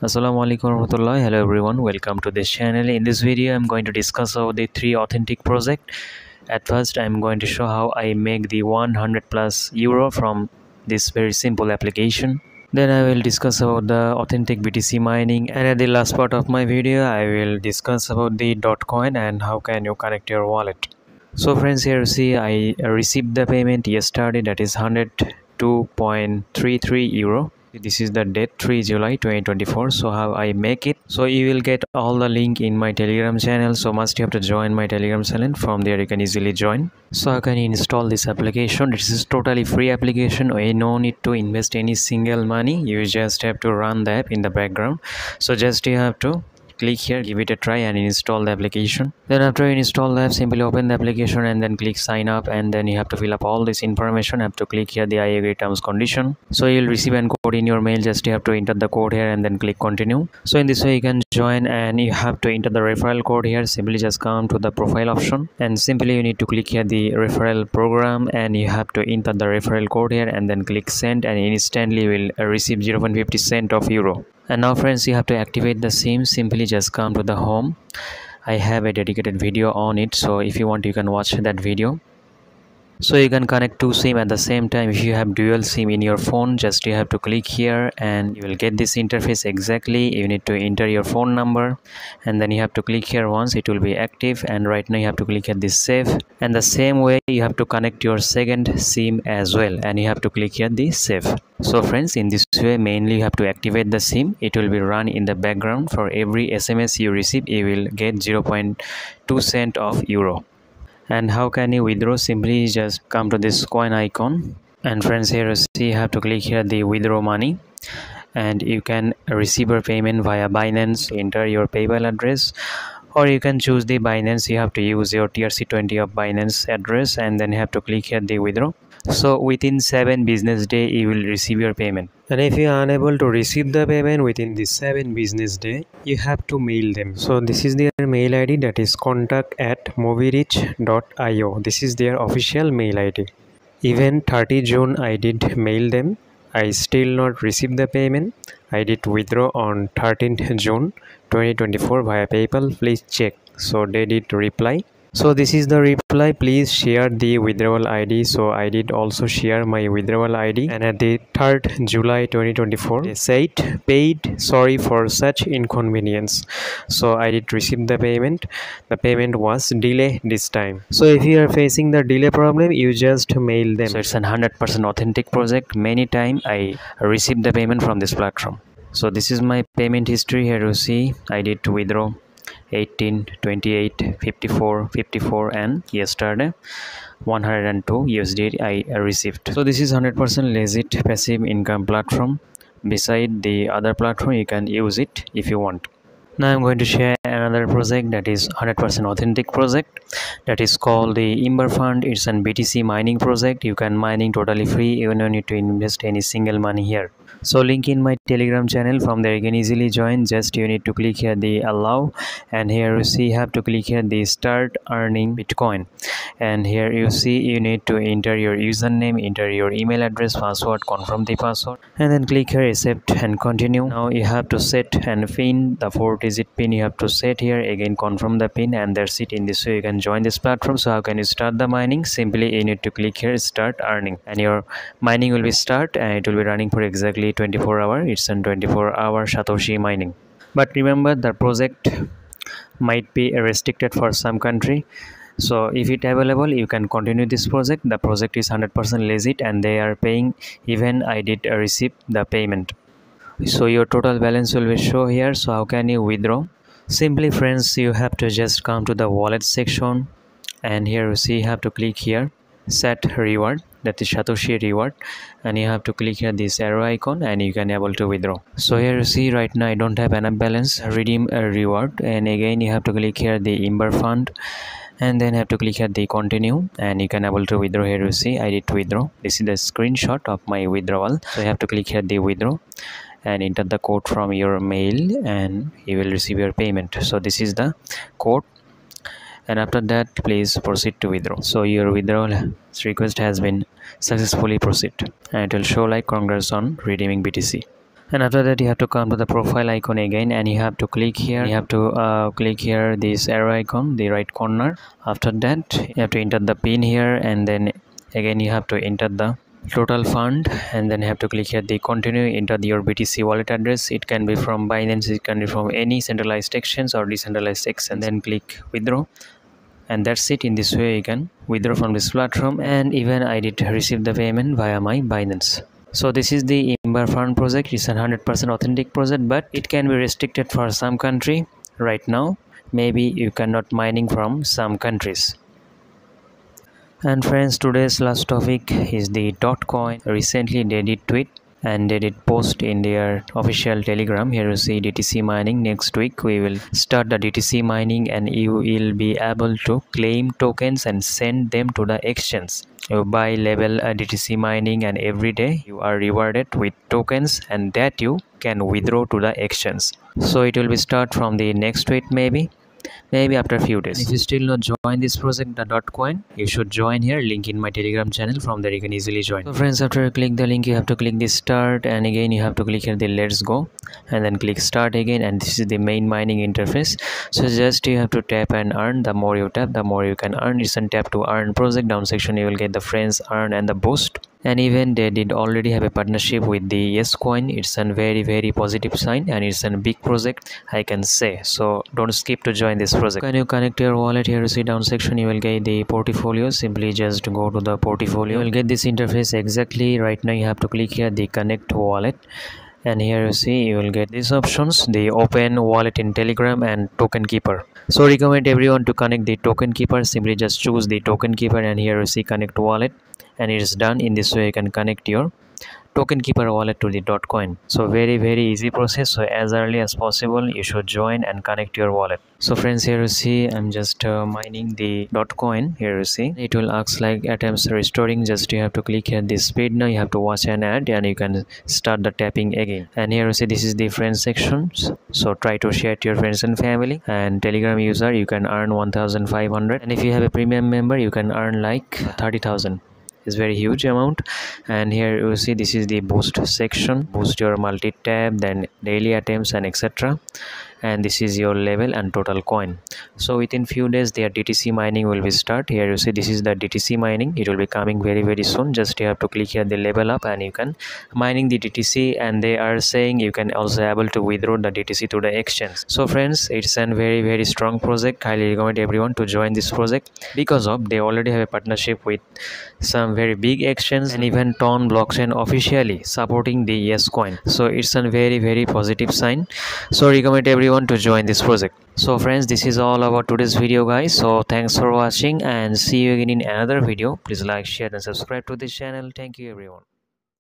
Assalamu alaikum warahmatullahi. Hello everyone. Welcome to this channel. In this video I'm going to discuss about the three authentic project. At first I'm going to show how I make the 100 plus euro from this very simple application. Then I will discuss about the authentic BTC mining. And at the last part of my video I will discuss about the Dotcoin and how can you connect your wallet. So friends here you see I received the payment yesterday. That is 102.33 euro this is the date 3 july 2024 so how i make it? So you will get all the link in my telegram channel. So must you have to join my telegram channel. From there you can easily join. So how can install this application? This is totally free application. You no need to invest any single money. You just have to run the app in the background. So just you have to click here give it a try and install the application. Then after you install the app simply open the application and then click sign up and then you have to fill up all this information. Have to click here the i agree terms condition. So you'll receive an code in your mail. Just you have to enter the code here and then click continue. So in this way you can join and you have to enter the referral code here. Simply just come to the profile option and simply you need to click here the referral program and you have to enter the referral code here and then click send and instantly will receive 0.50 cent of euro and now friends you have to activate the sim. Simply just come to the home. I have a dedicated video on it so if you want you can watch that video so you can connect two sim at the same time. If you have dual sim in your phone just you have to click here and you will get this interface exactly. You need to enter your phone number and then you have to click here once. It will be active and right now you have to click at this save. And the same way you have to connect your second sim as well and you have to click here the save. So friends in this way mainly you have to activate the sim. It will be run in the background. For every sms you receive you will get 0.2 cent of euro and how can you withdraw? Simply just come to this coin icon. And friends here see you have to click here the withdraw money. And you can receive your payment via binance. Enter your paypal address. Or you can choose the binance. You have to use your trc20 of binance address. And then you have to click here the withdraw so within seven business day you will receive your payment. And if you are unable to receive the payment within this seven business day you have to mail them. So this is their mail id that is contact at movirich.io this is their official mail id even 30 june i did mail them. I still not receive the payment. I did withdraw on 13th june 2024 via paypal. Please check. So they did reply so this is the reply. Please share the withdrawal id so i did also share my withdrawal id and at the 3rd july 2024 they said paid. Sorry for such inconvenience. So i did receive the payment. The payment was delay this time. So if you are facing the delay problem you just mail them. So it's an 100% authentic project. Many time i received the payment from this platform. So this is my payment history here you see i did withdraw 18 28 54 54 and yesterday 102 usd i received so this is 100 percent legit passive income platform beside the other platform you can use it if you want now i'm going to share another project that is 100% authentic project that is called the Ember Fund. It's an BTC mining project. You can mining totally free. Even you don't need to invest any single money here so link in my telegram channel. From there you can easily join. Just you need to click here the allow. And here you see you have to click here the start earning bitcoin. And here you see you need to enter your username enter your email address password confirm the password. And then click here accept and continue. Now you have to set and pin the four digit pin. You have to set here again confirm the pin and that's it in this way. You can join this platform. So how can you start the mining? Simply you need to click here start earning. And your mining will be start and it will be running for exactly 24 hour it's an 24 hour satoshi mining. But remember the project might be restricted for some country. So if it available you can continue this project. The project is 100% legit and they are paying even i did receive the payment. So your total balance will be show here. So how can you withdraw? Simply friends you have to just come to the wallet section and here you see you have to click here set reward that is satoshi reward. And you have to click here this arrow icon and you can able to withdraw. So here you see right now i don't have enough balance. Redeem a reward. And again you have to click here the ember fund. And then have to click here the continue. And you can able to withdraw. Here you see i did withdraw. This is the screenshot of my withdrawal. So you have to click here the withdraw. And enter the code from your mail. And you will receive your payment. So this is the code and after that please proceed to withdraw so your withdrawal request has been successfully proceed and it will show like congress on redeeming btc and after that you have to come to the profile icon again and you have to click here. You have to uh, click here this arrow icon the right corner. After that you have to enter the pin here and then again you have to enter the total fund and then you have to click here the continue enter your btc wallet address. It can be from binance it can be from any centralized exchange or decentralized exchange and then click withdraw and that's it in this way you can withdraw from this platform and even i did receive the payment via my binance. So this is the Ember Fund project. It's a 100% authentic project but it can be restricted for some country right now. Maybe you cannot mining from some countries. And friends today's last topic is the dotcoin recently did tweet and they did post in their official telegram. Here you see dtc mining. Next week we will start the dtc mining and you will be able to claim tokens and send them to the exchange. You buy level uh, dtc mining and every day you are rewarded with tokens and that you can withdraw to the exchange. So it will be start from the next week maybe maybe after a few days if you still not join this project the dotcoin you should join here link in my telegram channel. From there you can easily join. So friends after you click the link you have to click this start and again you have to click here the let's go and then click start again and this is the main mining interface. So just you have to tap and earn. The more you tap the more you can earn. It's a tap to earn project. Down section you will get the friends earn and the boost and even they did already have a partnership with the yes coin. It's a very very positive sign and it's a big project i can say. So don't skip to join this project. Can you connect your wallet here you see down section? You will get the portfolio. Simply just go to the portfolio. You will get this interface exactly. Right now you have to click here the connect wallet and here you see you will get these options the open wallet in telegram and Tonkeeper. So recommend everyone to connect the Tonkeeper. Simply just choose the Tonkeeper and here you see connect wallet. And it is done. In this way you can connect your Tonkeeper wallet to the dotcoin so very very easy process. So as early as possible you should join and connect your wallet. So friends here you see i'm just uh, mining the dotcoin here you see. It will ask like attempts restoring. Just you have to click here this speed. Now you have to watch an ad and you can start the tapping again. And here you see this is the friends section so try to share to your friends and family. And telegram user you can earn 1500 and if you have a premium member you can earn like 30000 is very huge amount. And here you see this is the boost section boost your multi tab then daily attempts and etc and this is your level and total coin. So within few days their dtc mining will be start. Here you see this is the dtc mining. It will be coming very very soon. Just you have to click here the level up and you can mining the dtc and they are saying you can also able to withdraw the dtc to the exchange. So friends it's a very very strong project. Highly recommend everyone to join this project. Because of they already have a partnership with some very big exchange and even ton blockchain officially supporting the yes coin. So it's a very very positive sign. So recommend everyone everyone to join this project. So friends this is all about today's video guys. So thanks for watching and see you again in another video. Please like share and subscribe to this channel. Thank you everyone